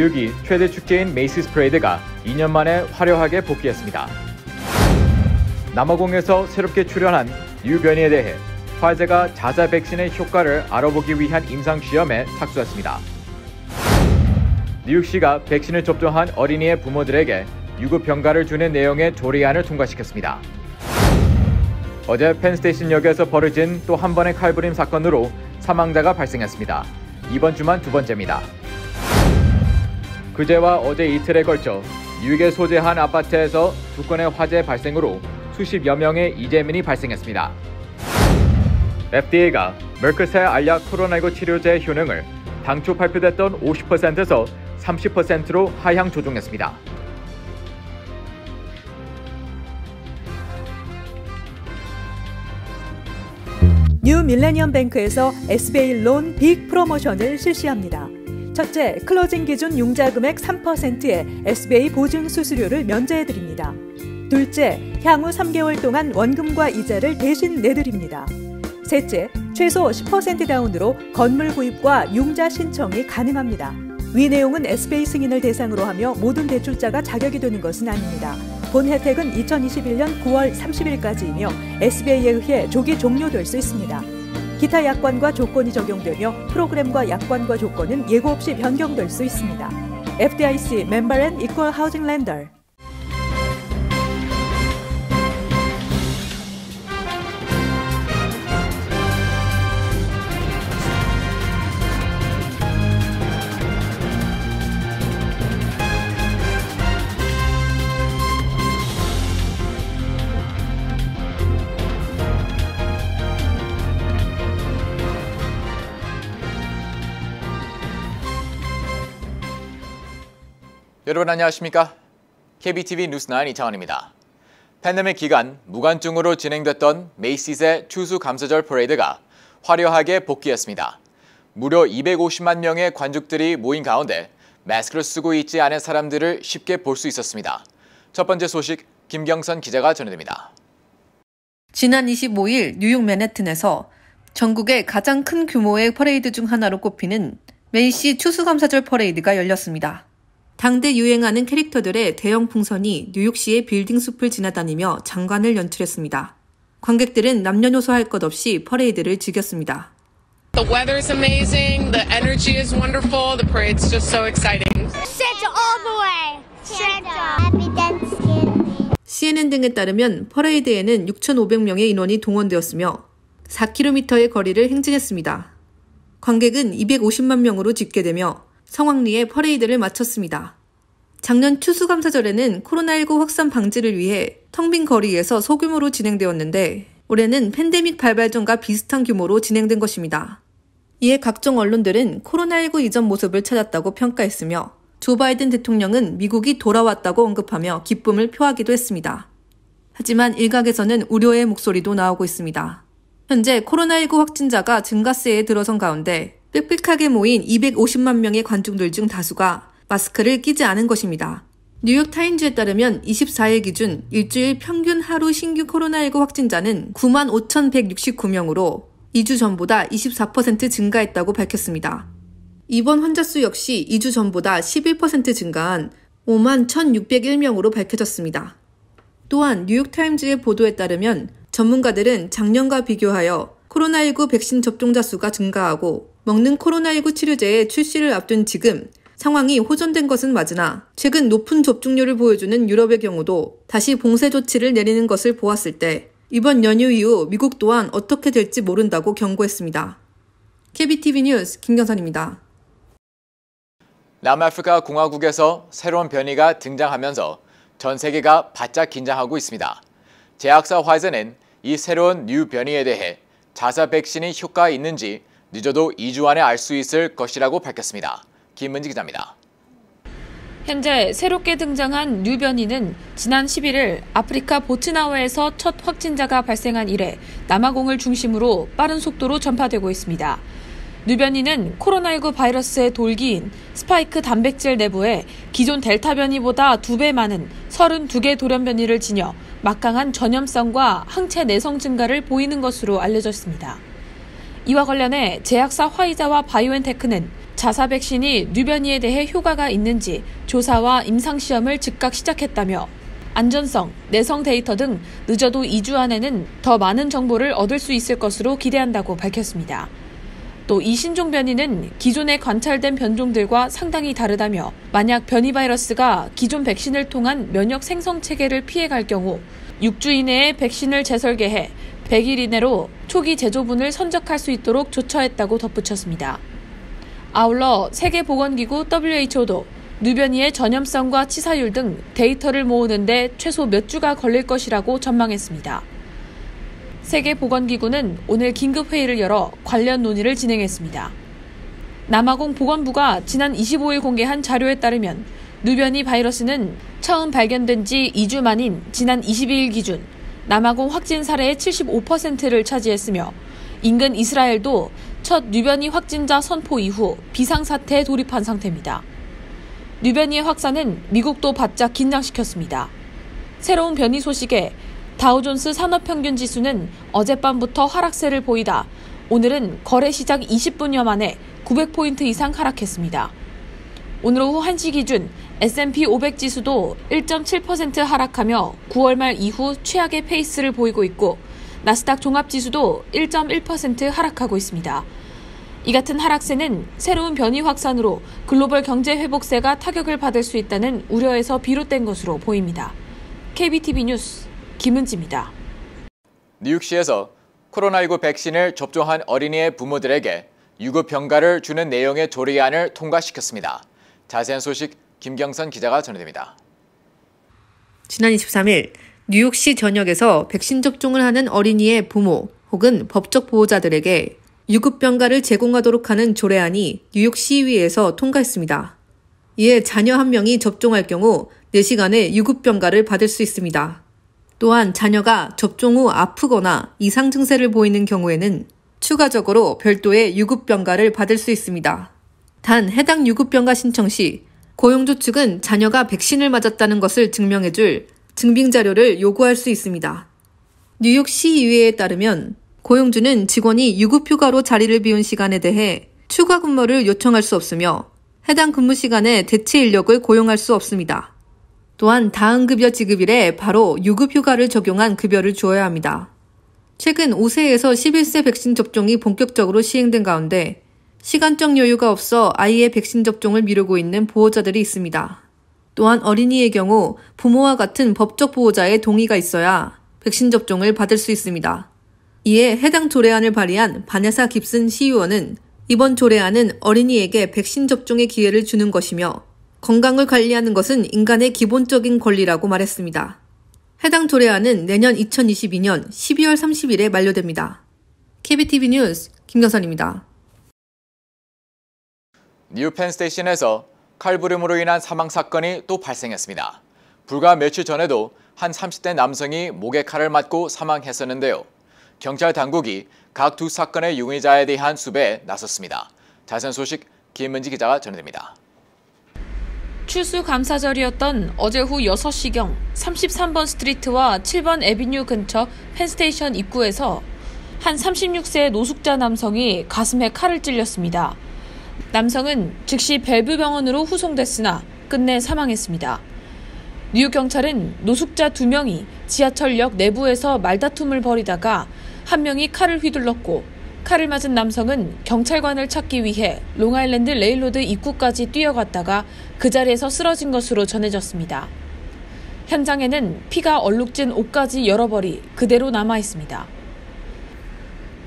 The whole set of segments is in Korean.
뉴욕의 최대 축제인 메이시스 퍼레이드가 2년 만에 화려하게 복귀했습니다. 남아공에서 새롭게 출현한 뉴 변이에 대해 화이자가 자사 백신의 효과를 알아보기 위한 임상 시험에 착수했습니다. 뉴욕시가 백신을 접종한 어린이의 부모들에게 유급 병가를 주는 내용의 조례안을 통과시켰습니다. 어제 펜스테이션역에서 벌어진 또 한 번의 칼부림 사건으로 사망자가 발생했습니다. 이번 주만 두 번째입니다. 그제와 어제 이틀에 걸쳐 뉴욕에 소재 한 아파트에서 두 건의 화재 발생으로 수십여 명의 이재민이 발생했습니다. FDA가 메르크세 알약 코로나19 치료제 효능을 당초 발표됐던 50%에서 30%로 하향 조정했습니다. 뉴 밀레니엄 뱅크에서 SBA loan big 프로모션을 실시합니다. 첫째, closing 기준 융자 금액 3%의 SBA 보증 수수료를 면제해 드립니다. 둘째, 향후 3개월 동안 원금과 이자를 대신 내드립니다. 셋째, 최소 10% 다운으로 건물 구입과 융자 신청이 가능합니다. 위 내용은 SBA 승인을 대상으로 하며 모든 대출자가 자격이 되는 것은 아닙니다. 본 혜택은 2021년 9월 30일까지이며 SBA에 의해 조기 종료될 수 있습니다. 기타 약관과 조건이 적용되며 프로그램과 약관과 조건은 예고 없이 변경될 수 있습니다. FDIC member and equal 여러분 안녕하십니까? KBTV 뉴스9 이창원입니다. 팬데믹 기간 무관중으로 진행됐던 메이시스의 추수 감사절 퍼레이드가 화려하게 복귀했습니다. 무려 250만 명의 관중들이 모인 가운데 마스크를 쓰고 있지 않은 사람들을 쉽게 볼 수 있었습니다. 첫 번째 소식 김경선 기자가 전해드립니다. 지난 25일 뉴욕 맨해튼에서 전국의 가장 큰 규모의 퍼레이드 중 하나로 꼽히는 메이시 추수감사절 퍼레이드가 열렸습니다. 당대 유행하는 캐릭터들의 대형 풍선이 뉴욕시의 빌딩 숲을 지나다니며 장관을 연출했습니다. 관객들은 남녀노소 할 것 없이 퍼레이드를 즐겼습니다. The weather is amazing, the energy is wonderful, the parade's just so exciting. Santa all the way. Santa. CNN 등에 따르면 퍼레이드에는 6,500명의 인원이 동원되었으며 4km의 거리를 행진했습니다. 관객은 250만 명으로 집계되며 성황리에 퍼레이드를 마쳤습니다. 작년 추수감사절에는 코로나19 확산 방지를 위해 텅 빈 거리에서 소규모로 진행되었는데 올해는 팬데믹 발발 전과 비슷한 규모로 진행된 것입니다. 이에 각종 언론들은 코로나19 이전 모습을 찾았다고 평가했으며 조 바이든 대통령은 미국이 돌아왔다고 언급하며 기쁨을 표하기도 했습니다. 하지만 일각에서는 우려의 목소리도 나오고 있습니다. 현재 코로나19 확진자가 증가세에 들어선 가운데 빽빽하게 모인 250만 명의 관중들 중 다수가 마스크를 끼지 않은 것입니다. 뉴욕 타임즈에 따르면 24일 기준 일주일 평균 하루 신규 코로나19 확진자는 9만 5,169명으로 2주 전보다 24% 증가했다고 밝혔습니다. 입원 환자 수 역시 2주 전보다 11% 증가한 5만 1,601명으로 밝혀졌습니다. 또한 뉴욕타임즈의 보도에 따르면 전문가들은 작년과 비교하여 코로나19 백신 접종자 수가 증가하고 먹는 코로나19 치료제의 출시를 앞둔 지금 상황이 호전된 것은 맞으나 최근 높은 접종률을 보여주는 유럽의 경우도 다시 봉쇄 조치를 내리는 것을 보았을 때 이번 연휴 이후 미국 또한 어떻게 될지 모른다고 경고했습니다. KBTV 뉴스 김경선입니다. 남아프리카 공화국에서 새로운 변이가 등장하면서 전 세계가 바짝 긴장하고 있습니다. 제약사 화이자는 이 새로운 뉴 변이에 대해 자사 백신이 효과가 있는지 늦어도 2주 안에 알 수 있을 것이라고 밝혔습니다. 김문지 기자입니다. 현재 새롭게 등장한 뉴 변이는 지난 11일 아프리카 보츠와나에서 첫 확진자가 발생한 이래 남아공을 중심으로 빠른 속도로 전파되고 있습니다. 뉴 변이는 코로나19 바이러스의 돌기인 스파이크 단백질 내부에 기존 델타 변이보다 2배 많은 32개 돌연 변이를 지녀 막강한 전염성과 항체 내성 증가를 보이는 것으로 알려졌습니다. 이와 관련해 제약사 화이자와 바이오엔테크는 자사 백신이 뉴 변이에 대해 효과가 있는지 조사와 임상시험을 즉각 시작했다며 안전성, 내성 데이터 등 늦어도 2주 안에는 더 많은 정보를 얻을 수 있을 것으로 기대한다고 밝혔습니다. 또 이 신종 변이는 기존에 관찰된 변종들과 상당히 다르다며 만약 변이 바이러스가 기존 백신을 통한 면역 생성 체계를 피해갈 경우 6주 이내에 백신을 재설계해 100일 이내로 초기 제조분을 선적할 수 있도록 조처했다고 덧붙였습니다. 아울러 세계보건기구 WHO도 누변이의 전염성과 치사율 등 데이터를 모으는데 최소 몇 주가 걸릴 것이라고 전망했습니다. 세계보건기구는 오늘 긴급회의를 열어 관련 논의를 진행했습니다. 남아공 보건부가 지난 25일 공개한 자료에 따르면 누변이 바이러스는 처음 발견된 지 2주 만인 지난 22일 기준 남아공 확진 사례의 75%를 차지했으며 인근 이스라엘도 첫 뉴변이 확진자 선포 이후 비상사태에 돌입한 상태입니다. 뉴변이의 확산은 미국도 바짝 긴장시켰습니다. 새로운 변이 소식에 다우존스 산업평균 지수는 어젯밤부터 하락세를 보이다 오늘은 거래 시작 20분여 만에 900포인트 이상 하락했습니다. 오늘 오후 1시 기준 S&P 500 지수도 1.7% 하락하며 9월 말 이후 최악의 페이스를 보이고 있고 나스닥 종합 지수도 1.1% 하락하고 있습니다. 이 같은 하락세는 새로운 변이 확산으로 글로벌 경제 회복세가 타격을 받을 수 있다는 우려에서 비롯된 것으로 보입니다. KBTV 뉴스 김은지입니다. 뉴욕시에서 코로나19 백신을 접종한 어린이의 부모들에게 유급 병가를 주는 내용의 조례안을 통과시켰습니다. 자세한 소식 김경선 기자가 전해드립니다. 지난 23일 뉴욕시 전역에서 백신 접종을 하는 어린이의 부모 혹은 법적 보호자들에게 유급병가를 제공하도록 하는 조례안이 뉴욕 시위에서 통과했습니다. 이에 자녀 한 명이 접종할 경우 4시간의 유급병가를 받을 수 있습니다. 또한 자녀가 접종 후 아프거나 이상 증세를 보이는 경우에는 추가적으로 별도의 유급병가를 받을 수 있습니다. 단 해당 유급병가 신청 시 고용주 측은 자녀가 백신을 맞았다는 것을 증명해줄 증빙 자료를 요구할 수 있습니다. 뉴욕 시의회에 따르면 고용주는 직원이 유급휴가로 자리를 비운 시간에 대해 추가 근무를 요청할 수 없으며 해당 근무 시간에 대체 인력을 고용할 수 없습니다. 또한 다음 급여 지급일에 바로 유급휴가를 적용한 급여를 주어야 합니다. 최근 5세에서 11세 백신 접종이 본격적으로 시행된 가운데 시간적 여유가 없어 아이의 백신 접종을 미루고 있는 보호자들이 있습니다. 또한 어린이의 경우 부모와 같은 법적 보호자의 동의가 있어야 백신 접종을 받을 수 있습니다. 이에 해당 조례안을 발의한 바네사 깁슨 시의원은 이번 조례안은 어린이에게 백신 접종의 기회를 주는 것이며 건강을 관리하는 것은 인간의 기본적인 권리라고 말했습니다. 해당 조례안은 내년 2022년 12월 30일에 만료됩니다. KBTV 뉴스 김경선입니다. 뉴욕 펜 스테이션에서 칼부림으로 인한 사망 사건이 또 발생했습니다. 불과 며칠 전에도 한 30대 남성이 목에 칼을 맞고 사망했었는데요. 경찰 당국이 각 두 사건의 용의자에 대한 수배에 나섰습니다. 자세한 소식 김은지 기자가 전해드립니다. 추수 감사절이었던 어제 오후 6시경 33번 스트리트와 7번 에비뉴 근처 펜스테이션 입구에서 한 36세의 노숙자 남성이 가슴에 칼을 찔렸습니다. 남성은 즉시 벨뷰 병원으로 후송됐으나 끝내 사망했습니다. 뉴욕 경찰은 노숙자 두 명이 지하철역 내부에서 말다툼을 벌이다가 한 명이 칼을 휘둘렀고 칼을 맞은 남성은 경찰관을 찾기 위해 롱아일랜드 레일로드 입구까지 뛰어갔다가 그 자리에서 쓰러진 것으로 전해졌습니다. 현장에는 피가 얼룩진 옷가지들이 그대로 남아 있습니다.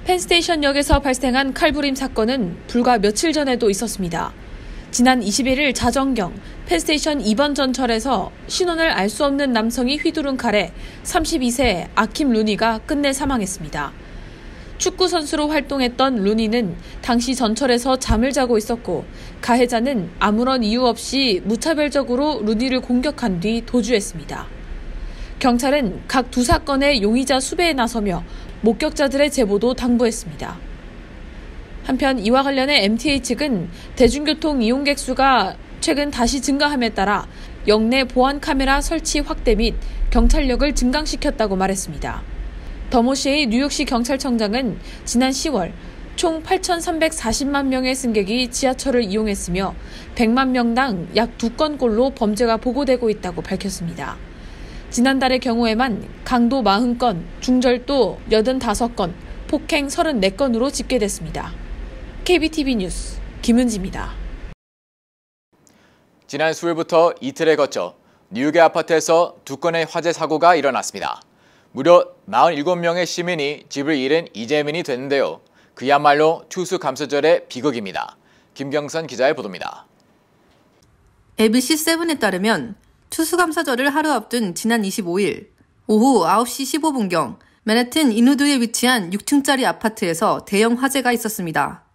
펜스테이션 역에서 발생한 칼부림 사건은 불과 며칠 전에도 있었습니다. 지난 21일 자정경 펜스테이션 2번 전철에서 신원을 알 수 없는 남성이 휘두른 칼에 32세 아킴 루니가 끝내 사망했습니다. 축구 선수로 활동했던 루니는 당시 전철에서 잠을 자고 있었고 가해자는 아무런 이유 없이 무차별적으로 루니를 공격한 뒤 도주했습니다. 경찰은 각 두 사건의 용의자 수배에 나서며 목격자들의 제보도 당부했습니다. 한편 이와 관련해 MTA 측은 대중교통 이용객 수가 최근 다시 증가함에 따라 역내 보안 카메라 설치 확대 및 경찰력을 증강시켰다고 말했습니다. 더모시의 뉴욕시 경찰청장은 지난 10월 총 8,340만 명의 승객이 지하철을 이용했으며 100만 명당 약 2건꼴로 범죄가 보고되고 있다고 밝혔습니다. 지난달의 경우에만 강도 40건, 중절도 85건, 폭행 34건으로 집계됐습니다. KBTV 뉴스 김은지입니다. 지난 수요일부터 이틀에 거쳐 뉴욕의 아파트에서 두 건의 화재 사고가 일어났습니다. 무려 47명의 시민이 집을 잃은 이재민이 됐는데요. 그야말로 추수감사절의 비극입니다. 김경선 기자의 보도입니다. ABC7에 따르면 추수감사절을 하루 앞둔 지난 25일 오후 9시 15분경 맨해튼 인우드에 위치한 6층짜리 아파트에서 대형 화재가 있었습니다.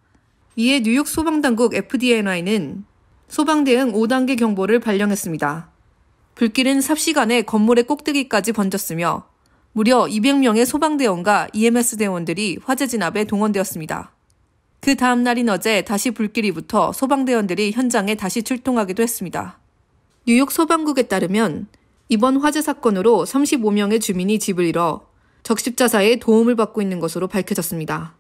이에 뉴욕 소방당국 FDNY는 소방 대응 5단계 경보를 발령했습니다. 불길은 삽시간에 건물의 꼭대기까지 번졌으며 무려 200명의 소방대원과 EMS 대원들이 화재 진압에 동원되었습니다. 그 다음 날인 어제 다시 불길이 붙어 소방대원들이 현장에 다시 출동하기도 했습니다. 뉴욕 소방국에 따르면 이번 화재 사건으로 35명의 주민이 집을 잃어 적십자사의 도움을 받고 있는 것으로 밝혀졌습니다.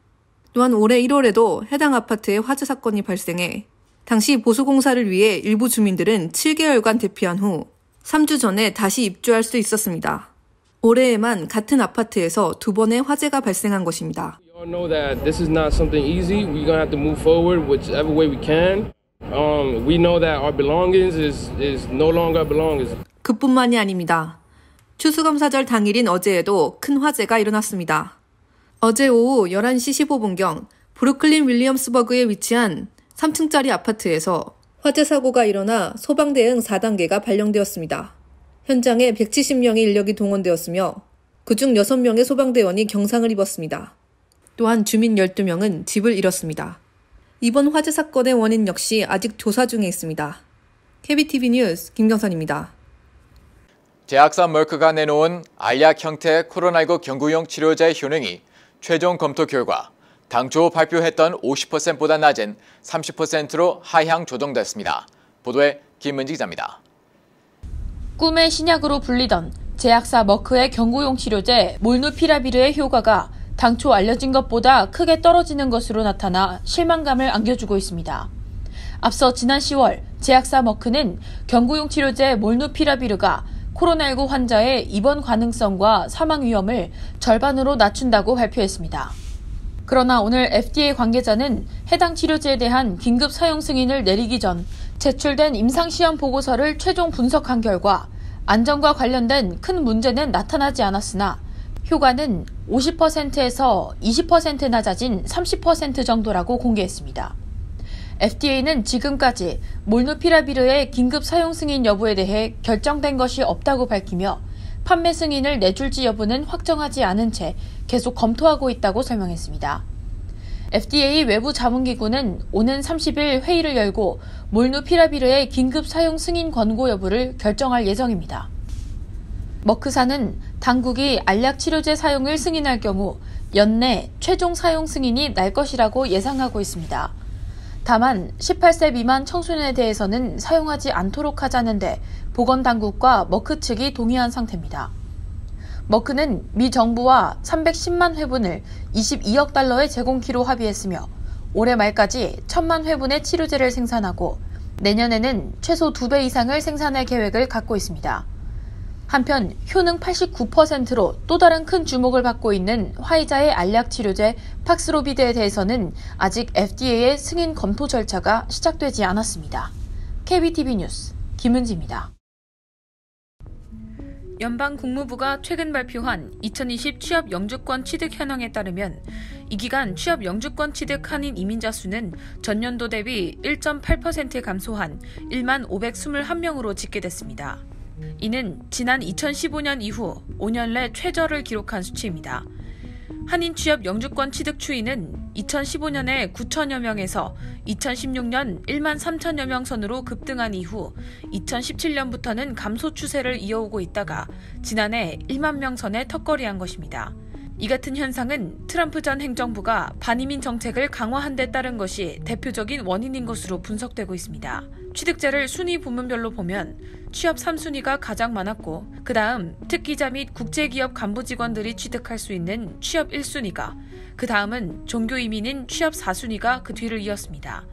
또한 올해 1월에도 해당 아파트에 화재 사건이 발생해 당시 보수공사를 위해 일부 주민들은 7개월간 대피한 후 3주 전에 다시 입주할 수 있었습니다. 올해에만 같은 아파트에서 두 번의 화재가 발생한 것입니다. Um. 그뿐만이 아닙니다. 추수감사절 당일인 어제에도 큰 화재가 일어났습니다. 어제 오후 11시 15분경 브루클린 윌리엄스버그에 위치한 3층짜리 아파트에서 화재 사고가 일어나 소방 대응 4단계가 발령되었습니다. 현장에 170명의 인력이 동원되었으며 그중 6명의 소방대원이 경상을 입었습니다. 또한 주민 12명은 집을 잃었습니다. 이번 화재 사건의 원인 역시 아직 조사 중에 있습니다. KBTV 뉴스 김경선입니다. 제약사 머크가 내놓은 알약 형태 코로나19 경구용 치료제의 효능이 최종 검토 결과 당초 발표했던 50%보다 낮은 30%로 하향 조정됐습니다. 보도에 김은지 기자입니다. 꿈의 신약으로 불리던 제약사 머크의 경구용 치료제 몰누피라비르의 효과가 당초 알려진 것보다 크게 떨어지는 것으로 나타나 실망감을 안겨주고 있습니다. 앞서 지난 10월 제약사 머크는 경구용 치료제 몰누피라비르가 코로나19 환자의 입원 가능성과 사망 위험을 절반으로 낮춘다고 발표했습니다. 그러나 오늘 FDA 관계자는 해당 치료제에 대한 긴급 사용 승인을 내리기 전 제출된 임상시험 보고서를 최종 분석한 결과 안전과 관련된 큰 문제는 나타나지 않았으나 효과는 50%에서 20% 낮아진 30% 정도라고 공개했습니다. FDA는 지금까지 몰누피라비르의 긴급 사용 승인 여부에 대해 결정된 것이 없다고 밝히며 판매 승인을 내줄지 여부는 확정하지 않은 채 계속 검토하고 있다고 설명했습니다. FDA 외부 자문기구는 오는 30일 회의를 열고 몰누피라비르의 긴급 사용 승인 권고 여부를 결정할 예정입니다. 머크사는 당국이 알약 치료제 사용을 승인할 경우 연내 최종 사용 승인이 날 것이라고 예상하고 있습니다. 다만 18세 미만 청소년에 대해서는 사용하지 않도록 하자는데 보건당국과 머크 측이 동의한 상태입니다. 머크는 미 정부와 310만 회분을 22억 달러에 제공키로 합의했으며 올해 말까지 1000만 회분의 치료제를 생산하고 내년에는 최소 2배 이상을 생산할 계획을 갖고 있습니다. 한편 효능 89%로 또 다른 큰 주목을 받고 있는 화이자의 알약 치료제 팍스로비드에 대해서는 아직 FDA의 승인 검토 절차가 시작되지 않았습니다. KBTV 뉴스 김은지입니다. 연방 국무부가 최근 발표한 2020 취업 영주권 취득 현황에 따르면 이 기간 취업 영주권 취득 한인 이민자 수는 전년도 대비 1.8% 감소한 1만 521명으로 집계됐습니다. 이는 지난 2015년 이후 5년 내 최저를 기록한 수치입니다. 한인 취업 영주권 취득 추이는 2015년에 9천여 명에서 2016년 1만 3천여 명 선으로 급등한 이후 2017년부터는 감소 추세를 이어오고 있다가 지난해 1만 명 선에 턱걸이한 것입니다. 이 같은 현상은 트럼프 전 행정부가 반이민 정책을 강화한 데 따른 것이 대표적인 원인인 것으로 분석되고 있습니다. 취득자를 순위 부문별로 보면 취업 3순위가 가장 많았고 그 다음 특기자 및 국제기업 간부 직원들이 취득할 수 있는 취업 1순위가 그 다음은 종교 이민인 취업 4순위가 그 뒤를 이었습니다.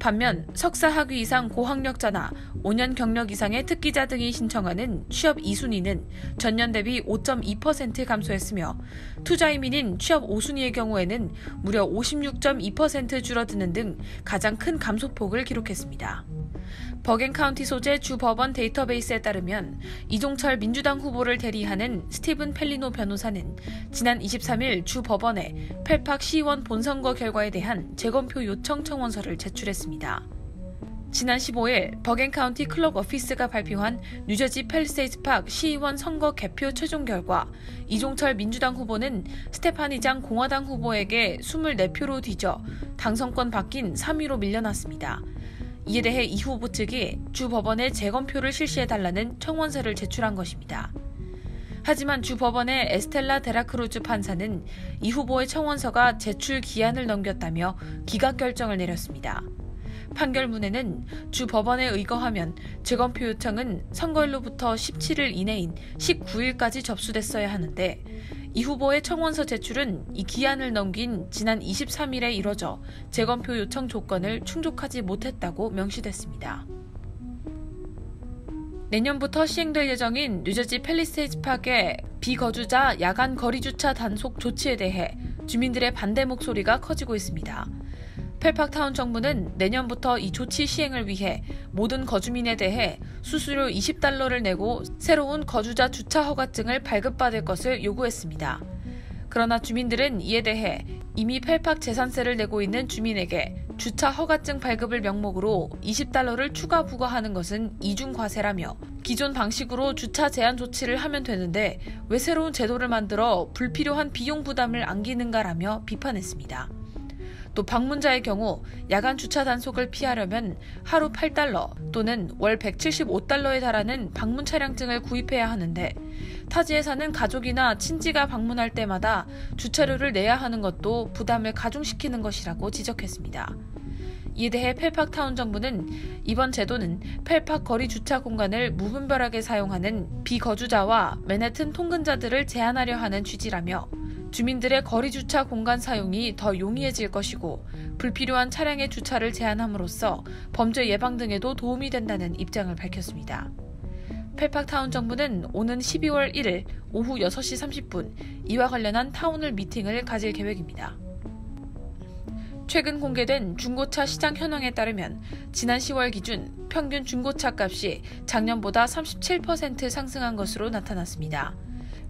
반면 석사 학위 이상 고학력자나 5년 경력 이상의 특기자 등이 신청하는 취업 2순위는 전년 대비 5.2% 감소했으며 투자 이민인 취업 5순위의 경우에는 무려 56.2% 줄어드는 등 가장 큰 감소폭을 기록했습니다. 버겐 카운티 소재 주 법원 데이터베이스에 따르면 이종철 민주당 후보를 대리하는 스티븐 펠리노 변호사는 지난 23일 주 법원에 펠팍 시의원 본선거 결과에 대한 재검표 요청 청원서를 제출했습니다. 지난 15일 버겐 카운티 clerk office가 발표한 뉴저지 펠리세이즈 팍 시의원 선거 개표 최종 결과 이종철 민주당 후보는 스테파니장 공화당 후보에게 24표로 뒤져 당선권 밖인 3위로 밀려났습니다. 이에 대해 이 후보 측이 주 법원에 재검표를 실시해달라는 청원서를 제출한 것입니다. 하지만 주 법원의 에스텔라 데라크루즈 판사는 이 후보의 청원서가 제출 기한을 넘겼다며 기각 결정을 내렸습니다. 판결문에는 주 법원에 의거하면 재검표 요청은 선거일로부터 17일 이내인 19일까지 접수됐어야 하는데 이 후보의 청원서 제출은 이 기한을 넘긴 지난 23일에 이뤄져 재검표 요청 조건을 충족하지 못했다고 명시됐습니다. 내년부터 시행될 예정인 뉴저지 팰리세이즈 팍의 비거주자 야간 거리 주차 단속 조치에 대해 주민들의 반대 목소리가 커지고 있습니다. 펠팍타운 정부는 내년부터 이 조치 시행을 위해 모든 거주민에 대해 수수료 20달러를 내고 새로운 거주자 주차 허가증을 발급받을 것을 요구했습니다. 그러나 주민들은 이에 대해 이미 펠팍 재산세를 내고 있는 주민에게 주차 허가증 발급을 명목으로 20달러를 추가 부과하는 것은 이중 과세라며 기존 방식으로 주차 제한 조치를 하면 되는데 왜 새로운 제도를 만들어 불필요한 비용 부담을 안기는가라며 비판했습니다. 또 방문자의 경우 야간 주차 단속을 피하려면 하루 8달러 또는 월 175달러에 달하는 방문 차량증을 구입해야 하는데 타지에 사는 가족이나 친지가 방문할 때마다 주차료를 내야 하는 것도 부담을 가중시키는 것이라고 지적했습니다. 이에 대해 펠팍 타운 정부는 이번 제도는 펠팍 거리 주차 공간을 무분별하게 사용하는 비거주자와 맨해튼 통근자들을 제한하려 하는 취지라며 주민들의 거리 주차 공간 사용이 더 용이해질 것이고 불필요한 차량의 주차를 제한함으로써 범죄 예방 등에도 도움이 된다는 입장을 밝혔습니다. 펠팍타운 정부는 오는 12월 1일 오후 6시 30분 이와 관련한 타운을 미팅을 가질 계획입니다. 최근 공개된 중고차 시장 현황에 따르면 지난 10월 기준 평균 중고차 값이 작년보다 37% 상승한 것으로 나타났습니다.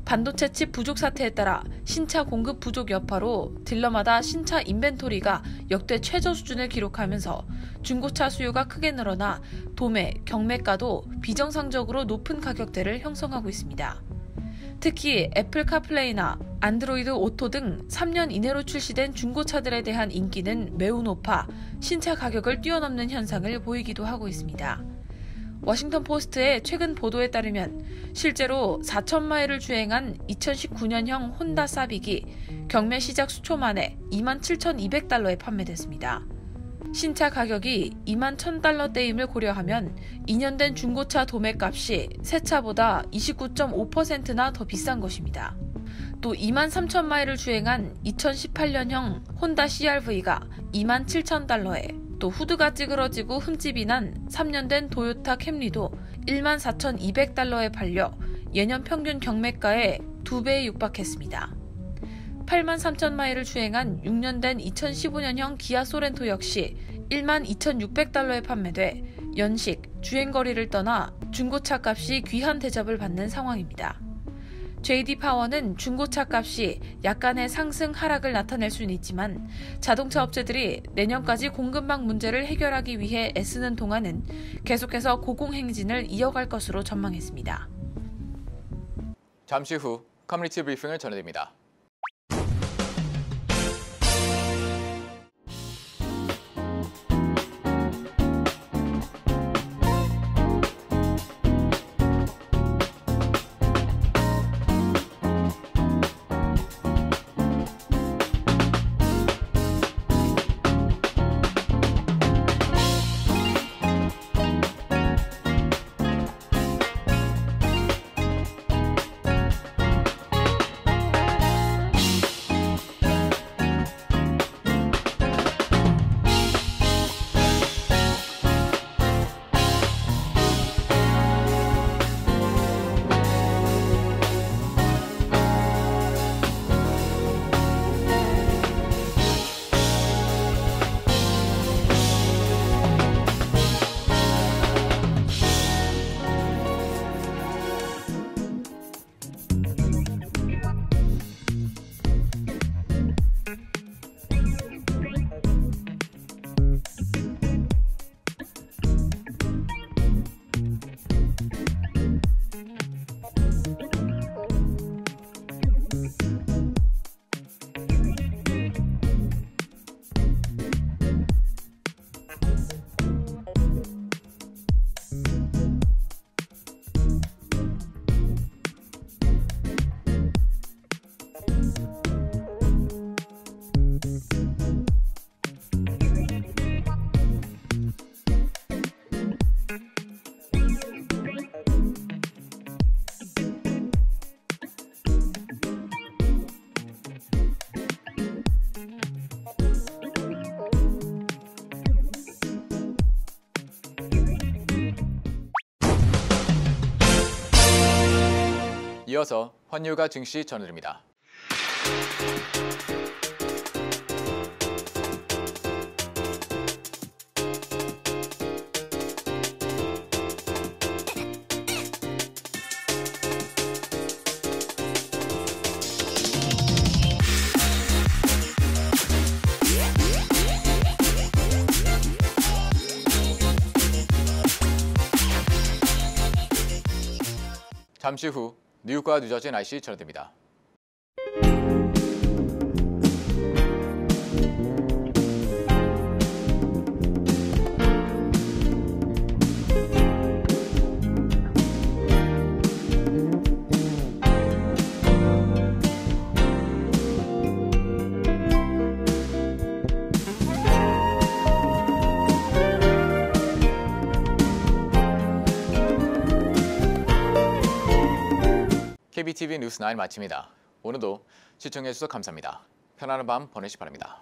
반도체 칩 부족 사태에 따라 신차 공급 부족 여파로 딜러마다 신차 인벤토리가 역대 최저 수준을 기록하면서 중고차 수요가 크게 늘어나 도매, 경매가도 비정상적으로 높은 가격대를 형성하고 있습니다. 특히 애플 카플레이나 안드로이드 오토 등 3년 이내로 출시된 중고차들에 대한 인기는 매우 높아 신차 가격을 뛰어넘는 현상을 보이기도 하고 있습니다. 워싱턴 포스트의 최근 보도에 따르면 실제로 4천 마일을 주행한 2019년형 혼다 시빅이 경매 시작 수초 만에 27,200달러에 판매됐습니다. 신차 가격이 2만 1000달러대임을 고려하면 2년 된 중고차 도매값이 새 차보다 29.5%나 더 비싼 것입니다. 또 2만 3천 마일을 주행한 2018년형 혼다 CRV가 2만 7천 달러에 또 후드가 찌그러지고 흠집이 난 3년 된 도요타 캠리도 1만 4,200달러에 팔려 예년 평균 경매가의 2배에 육박했습니다. 8만 3천 마일을 주행한 6년 된 2015년형 기아 소렌토 역시 1만 2,600달러에 판매돼 연식, 주행거리를 떠나 중고차 값이 귀한 대접을 받는 상황입니다. JD 파워는 중고차 값이 약간의 상승 하락을 나타낼 수는 있지만 자동차 업체들이 내년까지 공급망 문제를 해결하기 위해 애쓰는 동안은 계속해서 고공행진을 이어갈 것으로 전망했습니다. 잠시 후 커뮤니티 브리핑을 전해드립니다. 이어서 환율과 증시 전해드립니다. 잠시 후 뉴욕과 뉴저지 날씨 전해드립니다. KBTV 뉴스 9 마칩니다. 오늘도 시청해주셔서 감사합니다. 편안한 밤 보내시 기 바랍니다.